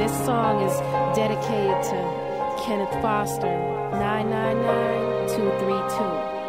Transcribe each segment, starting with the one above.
This song is dedicated to Kenneth Foster, 999 232.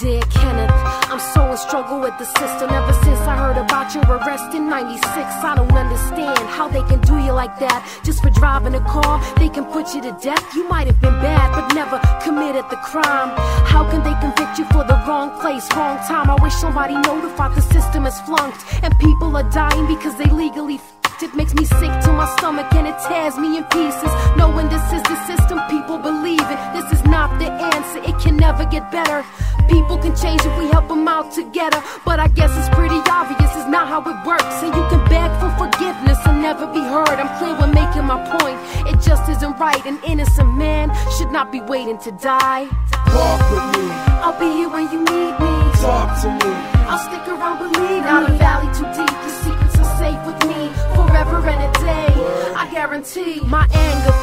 Dear Kenneth, I'm so in struggle with the system ever since I heard about your arrest in 96. I don't understand how they can do you like that. Just for driving a car, they can put you to death. You might have been bad, but never committed the crime. How can they convict you for the wrong place, wrong time? I wish somebody notified the system is flunked. And people are dying because they legally it makes me sick to my stomach and it tears me in pieces. Knowing this is the system, people believe it. This is not the answer, it can never get better. People can change if we help them out together. But I guess it's pretty obvious, it's not how it works. And you can beg for forgiveness and never be heard. I'm clear when making my point. It just isn't right. An innocent man should not be waiting to die. Walk with me, I'll be here when you need me. talk to me. I'll stick around, believe Not a valley too deep, your secrets are safe with me forever and a day. I guarantee my anger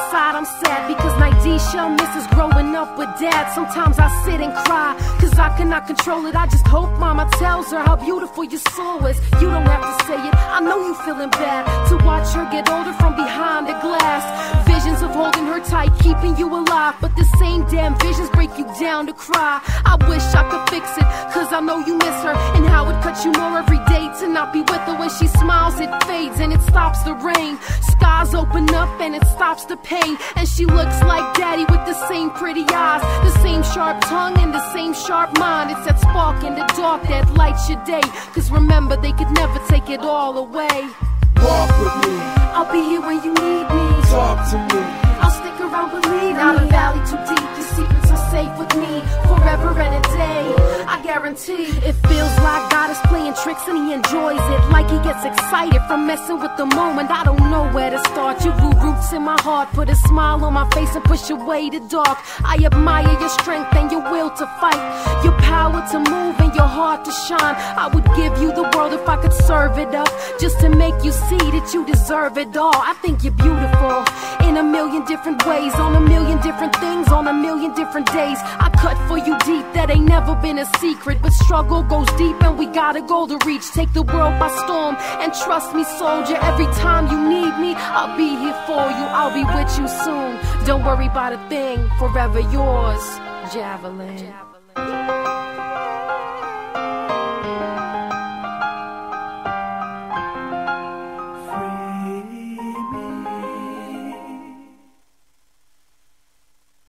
inside. I'm sad because my D Nidisha misses growing up with dad. Sometimes I sit and cry because I cannot control it. I just hope mama tells her how beautiful your soul is. You don't have to say it, I know you're feeling bad to watch her get older from behind the glass. Visions of holding her tight, keeping you alive. But the same damn visions break you down to cry. I wish I could fix it, cause I know you miss her. And day to not be with her. When she smiles, it fades and it stops the rain. Skies open up and it stops the pain. And she looks like daddy with the same pretty eyes, the same sharp tongue, and the same sharp mind. It's that spark in the dark that lights your day. Cause remember, they could never take it all away. Walk with me, I'll be here when you need me. talk to me. Guarantee it feels like God is playing tricks and he enjoys it. Like he gets excited from messing with the moment. I don't know where to start. You grew roots in my heart, put a smile on my face and push away the dark. I admire your strength and your will to fight, your power to move and your heart to shine. I would give you the world if I could serve it up, just to make you see that you deserve it all. I think you're beautiful in a million different ways, on a million different things, on a million different days. I cut for you deep, that ain't never been a secret. But struggle goes deep, and we got a goal to reach. Take the world by storm, and trust me, soldier, every time you need me, I'll be here for you. I'll be with you soon. Don't worry about a thing, forever yours, Jav'lin.